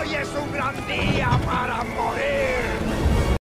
Hoy es un gran día.